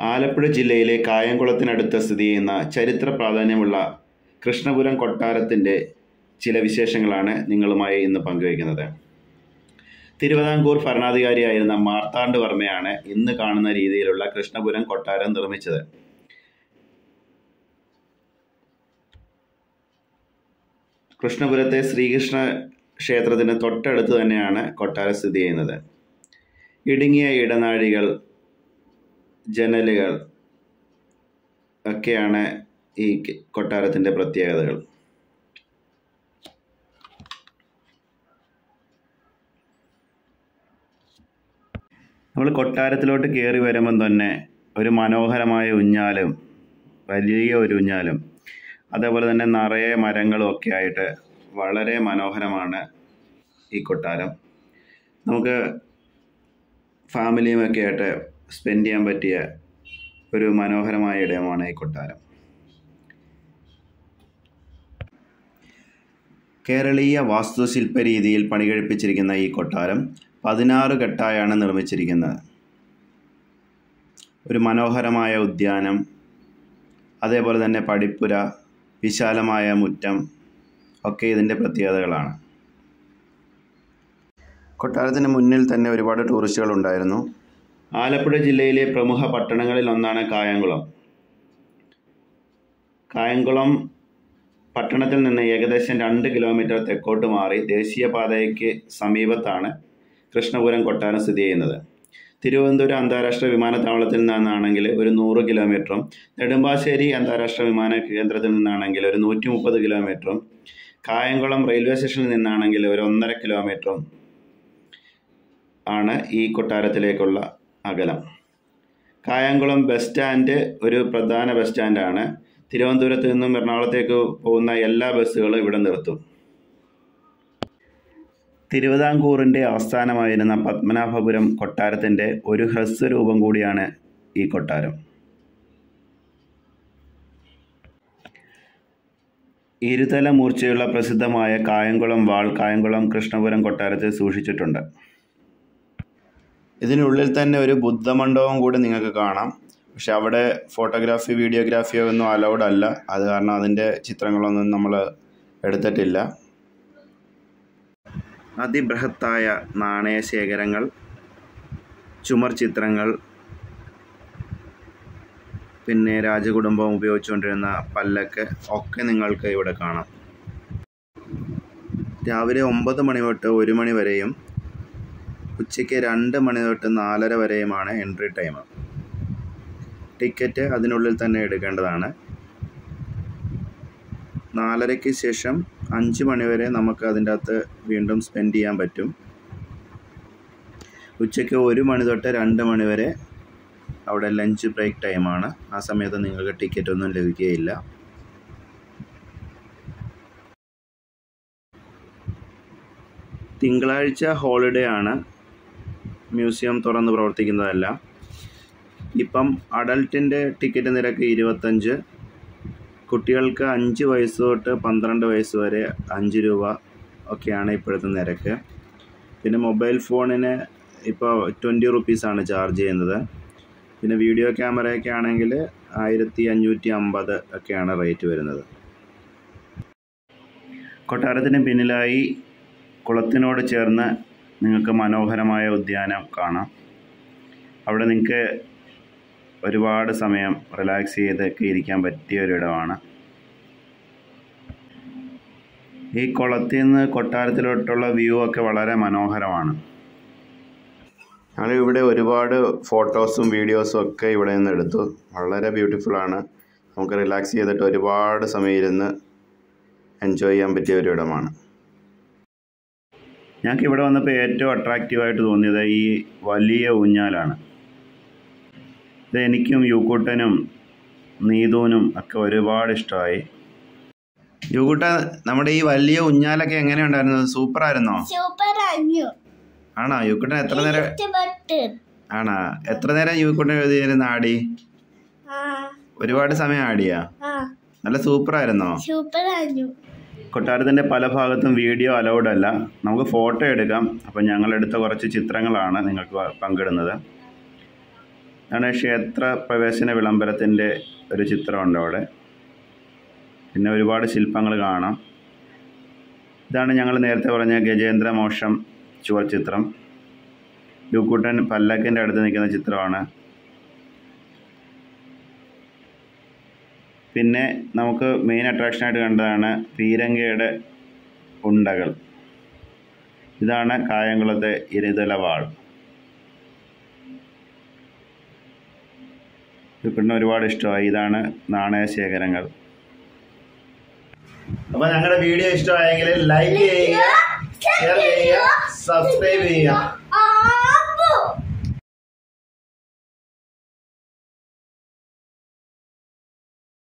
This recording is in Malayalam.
ആലപ്പുഴ ജില്ലയിലെ കായംകുളത്തിനടുത്ത് സ്ഥിതി ചെയ്യുന്ന ചരിത്ര പ്രാധാന്യമുള്ള കൃഷ്ണപുരം കൊട്ടാരത്തിന്റെ ചില വിശേഷങ്ങളാണ് നിങ്ങളുമായി ഇന്ന് പങ്കുവയ്ക്കുന്നത്. തിരുവിതാംകൂർ ഭരണാധികാരിയായിരുന്ന മാർത്താണ്ഡ വർമ്മയാണ് ഇന്ന് കാണുന്ന രീതിയിലുള്ള കൃഷ്ണപുരം കൊട്ടാരം നിർമ്മിച്ചത്. കൃഷ്ണപുരത്തെ ശ്രീകൃഷ്ണ ക്ഷേത്രത്തിന് തൊട്ടടുത്ത് തന്നെയാണ് കൊട്ടാരം സ്ഥിതി ചെയ്യുന്നത്. ഇടുങ്ങിയ ഇടനാഴികൾ ജനലുകൾ ഒക്കെയാണ് ഈ കൊട്ടാരത്തിന്റെ പ്രത്യേകതകൾ. നമ്മൾ കൊട്ടാരത്തിലോട്ട് കയറി വരുമ്പം തന്നെ ഒരു മനോഹരമായ ഊഞ്ഞാലും വലിയ ഒരു ഊഞ്ഞാലും അതേപോലെ തന്നെ നിറയെ മരങ്ങളും ഒക്കെ ആയിട്ട് വളരെ മനോഹരമാണ് ഈ കൊട്ടാരം. നമുക്ക് ഫാമിലിയുമൊക്കെ ആയിട്ട് സ്പെൻഡ് ചെയ്യാൻ പറ്റിയ ഒരു മനോഹരമായ ഇടമാണ് ഈ കൊട്ടാരം. കേരളീയ വാസ്തുശില്പ രീതിയിൽ പണികഴിപ്പിച്ചിരിക്കുന്ന ഈ കൊട്ടാരം പതിനാറ് ഘട്ടായാണ് നിർമ്മിച്ചിരിക്കുന്നത്. ഒരു മനോഹരമായ ഉദ്യാനം അതേപോലെ തന്നെ പടിപ്പുര വിശാലമായ മുറ്റം ഒക്കെ ഇതിന്റെ പ്രത്യേകതകളാണ്. കൊട്ടാരത്തിന് മുന്നിൽ തന്നെ ഒരുപാട് ടൂറിസ്റ്റുകൾ ഉണ്ടായിരുന്നു. ആലപ്പുഴ ജില്ലയിലെ പ്രമുഖ പട്ടണങ്ങളിൽ ഒന്നാണ് കായംകുളം. കായംകുളം പട്ടണത്തിൽ നിന്ന് ഏകദേശം രണ്ട് കിലോമീറ്റർ തെക്കോട്ട് മാറി ദേശീയപാതയ്ക്ക് സമീപത്താണ് കൃഷ്ണപുരം കൊട്ടാരം സ്ഥിതി ചെയ്യുന്നത്. തിരുവനന്തപുരം അന്താരാഷ്ട്ര വിമാനത്താവളത്തിൽ നിന്നാണെങ്കിൽ ഒരു നൂറ് കിലോമീറ്ററും നെടുമ്പാശ്ശേരി അന്താരാഷ്ട്ര വിമാന കേന്ദ്രത്തിൽ നിന്നാണെങ്കിൽ ഒരു നൂറ്റി മുപ്പത് കിലോമീറ്ററും കായംകുളം റെയിൽവേ സ്റ്റേഷനിൽ നിന്നാണെങ്കിൽ ഒരു ഒന്നര കിലോമീറ്ററും ആണ് ഈ കൊട്ടാരത്തിലേക്കുള്ള അകലം. കായംകുളം ബസ് സ്റ്റാൻഡ് ഒരു പ്രധാന ബസ് സ്റ്റാൻഡാണ്. തിരുവനന്തപുരത്ത് നിന്നും എറണാകുളത്തേക്ക് പോകുന്ന എല്ലാ ബസ്സുകളും ഇവിടെ നിർത്തും. തിരുവിതാംകൂറിന്റെ ആസ്ഥാനമായിരുന്ന പത്മനാഭപുരം കൊട്ടാരത്തിന്റെ ഒരു ഹ്രസ്വരൂപം കൂടിയാണ് ഈ കൊട്ടാരം. ഇരുതല മൂർച്ചയുള്ള പ്രസിദ്ധമായ കായംകുളം വാൾ കായംകുളം കൃഷ്ണപുരം കൊട്ടാരത്തിൽ സൂക്ഷിച്ചിട്ടുണ്ട്. ഇതിനുള്ളിൽ തന്നെ ഒരു ബുദ്ധമണ്ഡപം കൂടി നിങ്ങൾക്ക് കാണാം. പക്ഷെ അവിടെ ഫോട്ടോഗ്രാഫി വീഡിയോഗ്രാഫിയോ ഒന്നും അലൗഡ് അല്ല. അത് കാരണം അതിന്റെ ചിത്രങ്ങളൊന്നും നമ്മൾ എടുത്തിട്ടില്ല. അതിബൃഹത്തായ നാണയശേഖരങ്ങൾ ചുമർ ചിത്രങ്ങൾ പിന്നെ രാജകുടുംബം ഉപയോഗിച്ചുകൊണ്ടിരുന്ന പല്ലക്ക് ഒക്കെ നിങ്ങൾക്ക് ഇവിടെ കാണാം. രാവിലെ ഒമ്പത് മണി തൊട്ട് ഒരു മണി വരെയും ഉച്ചയ്ക്ക് രണ്ട് മണി തൊട്ട് നാലര വരെയുമാണ് എൻട്രി ടൈം. ടിക്കറ്റ് അതിനുള്ളിൽ തന്നെ എടുക്കേണ്ടതാണ്. നാലരയ്ക്ക് ശേഷം അഞ്ച് മണിവരെ നമുക്ക് അതിന്റെ അകത്ത് വീണ്ടും സ്പെൻഡ് ചെയ്യാൻ പറ്റും. ഉച്ചയ്ക്ക് ഒരു മണി തൊട്ട് രണ്ട് മണി വരെ അവിടെ ലഞ്ച് ബ്രേക്ക് ടൈമാണ്. ആ സമയത്ത് നിങ്ങൾക്ക് ടിക്കറ്റ് ഒന്നും ലഭിക്കുകയില്ല. തിങ്കളാഴ്ച ഹോളിഡേ ആണ്. മ്യൂസിയം തുറന്ന് പ്രവർത്തിക്കുന്നതല്ല. ഇപ്പം അഡൽട്ടിന്റെ ടിക്കറ്റ് നിരക്ക് ഇരുപത്തഞ്ച്. കുട്ടികൾക്ക് അഞ്ച് വയസ്സ് തൊട്ട് പന്ത്രണ്ട് വയസ്സ് വരെ അഞ്ച് രൂപ ഒക്കെയാണ് ഇപ്പോഴത്തെ നിരക്ക്. പിന്നെ മൊബൈൽ ഫോണിന് ഇപ്പോൾ ട്വന്റി റുപ്പീസാണ് ചാർജ് ചെയ്യുന്നത്. പിന്നെ വീഡിയോ ക്യാമറയൊക്കെ ആണെങ്കിൽ ആയിരത്തി അഞ്ഞൂറ്റി അമ്പത് ഒക്കെയാണ് റേറ്റ് വരുന്നത്. കൊട്ടാരത്തിന് പിന്നിലായി കുളത്തിനോട് ചേർന്ന് നിങ്ങൾക്ക് മനോഹരമായ ഉദ്യാനം കാണാം. അവിടെ നിങ്ങൾക്ക് ഒരുപാട് സമയം റിലാക്സ് ചെയ്തൊക്കെ ഇരിക്കാൻ പറ്റിയ ഒരിടമാണ്. ഈ കുളത്തിൽ നിന്ന് കൊട്ടാരത്തിലോട്ടുള്ള വ്യൂ ഒക്കെ വളരെ മനോഹരമാണ്. ഞങ്ങൾ ഇവിടെ ഒരുപാട് ഫോട്ടോസും വീഡിയോസും ഒക്കെ ഇവിടെ നിന്ന് എടുത്തു. വളരെ ബ്യൂട്ടിഫുള്ളാണ് നമുക്ക് റിലാക്സ് ചെയ്തിട്ട് ഒരുപാട് സമയം ഇരുന്ന് എൻജോയ് ചെയ്യാൻ പറ്റിയ ഒരിടമാണ്. ഞങ്ങൾക്ക് ഇവിടെ വന്നപ്പോൾ ഏറ്റവും അട്രാക്റ്റീവായിട്ട് തോന്നിയത് ഈ വലിയ ഊഞ്ഞാലാണ്. ഇത് എനിക്കും യൂക്കൂട്ടനും നീതൂനും ഒക്കെ ഒരുപാട് ഇഷ്ടമായി. യൂക്കൂട്ട നമ്മുടെ ഈ വലിയ ഊഞ്ഞാലൊക്കെ എങ്ങനെയുണ്ടായിരുന്നു ഉണ്ടായിരുന്നു? സൂപ്പർ ആയിരുന്നോ? ആണോ? യൂക്കൂട്ടൻ എത്ര നേരം ആണോ? എത്ര നേരം യൂക്കൂട്ടൻ എഴുതിയിരുന്ന ആടി? ഒരുപാട് സമയം ആടിയാ? നല്ല സൂപ്പറായിരുന്നോ സൂപ്പർ അഞ്ഞു കൊട്ടാരത്തിന്റെ പല ഭാഗത്തും വീഡിയോ അലൗഡ് അല്ല. നമുക്ക് ഫോട്ടോ എടുക്കാം. അപ്പം ഞങ്ങളെടുത്ത കുറച്ച് ചിത്രങ്ങളാണ് നിങ്ങൾക്ക് പങ്കിടുന്നത്. അതാണ് ക്ഷേത്ര പ്രവേശന വിളംബരത്തിന്റെ ഒരു ചിത്രമുണ്ട് അവിടെ. പിന്നെ ഒരുപാട് ശില്പങ്ങൾ കാണാം. ഇതാണ് ഞങ്ങൾ നേരത്തെ പറഞ്ഞ ഗജേന്ദ്ര മോക്ഷം ചുവർ ചിത്രം. ലൂക്കൂട്ടൻ പല്ലക്കിന്റെ അടുത്ത് നിൽക്കുന്ന ചിത്രമാണ്. പിന്നെ നമുക്ക് മെയിൻ അട്രാക്ഷനായിട്ട് കണ്ടതാണ് പീരങ്കയുടെ ഉണ്ടകൾ. ഇതാണ് കായംകുളത്തെ ഇരുതല വാൾ. ഇത് പിന്നെ ഒരുപാട് ഇഷ്ടമായി. ഇതാണ് നാണയശേഖരങ്ങൾ അപ്പൊ ഞങ്ങളുടെ വീഡിയോ ഇഷ്ടമായെങ്കിൽ ലൈക്ക് ചെയ്യുക ഷെയർ ചെയ്യുക സബ്സ്ക്രൈബ് ചെയ്യുക.